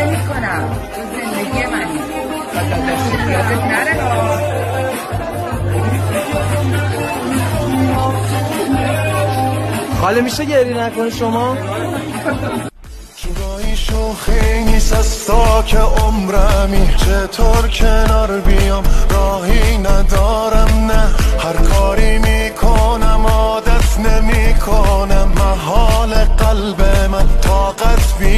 نمی کنم این زندگی منی یادت نره. حالا میشه گری نکن شما؟ جدایی شوخی نیست از تا که عمرمی چطور کنار بیام؟ راهی ندارم نه. هر کاری می‌کنم عادت نمی‌کنم. محال قلب من طاقت بی